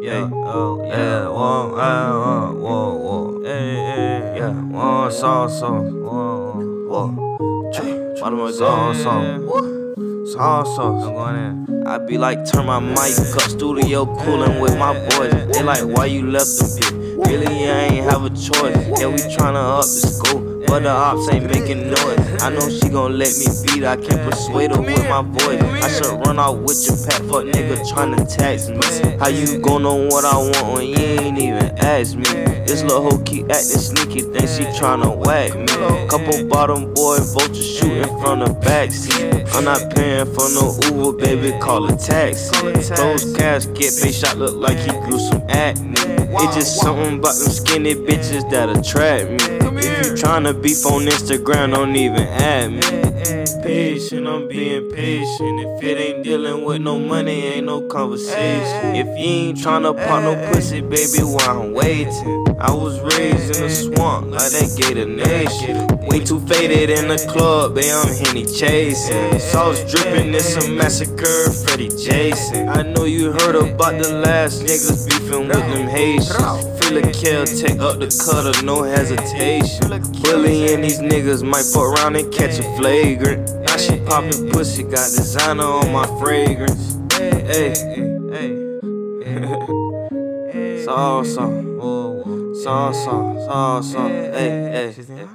Yeah, oh, yeah, one, uh, whoa, whoa, yeah, yeah, one, song, song, whoa, whoa, bottom of song, song. I be like, turn my mic up, studio coolin' with my boys. They like, why you left the bitch? Really, I ain't have a choice. Yeah, we tryna up the school. But the ops ain't making noise. I know she gon' let me beat. I can't persuade her with my voice. I should run out with your pack, fuck nigga tryna tax me. How you gon' know what I want when you ain't even ask me? This little hoe keep acting sneaky, think she tryna whack me. Couple bottom boy vultures shooting from the backseat. I'm not paying for no Uber, baby, call a taxi. Closed casket, face shot look like he grew some acne. It's just something about them skinny bitches that attract me. If you tryna beef on Instagram, don't even add me. Patient, I'm being patient. If it ain't dealing with no money, ain't no conversation. If you ain't tryna pop no pussy, baby, why I'm waiting? I was raised in the swamp, like that Gator Nation. Way too faded in the club, babe, I'm Henny chasing. Sauce dripping, it's a massacre, Freddie Jason. I know you heard about the last niggas beefing with them Haitians. Feel a kill, take up the cutter, no hesitation. Bullying these niggas might fuck around and catch a flagrant. Now she poppin' pussy, got designer on my fragrance. Hey, hey, sauce, sauce, sauce, sauce, hey, hey.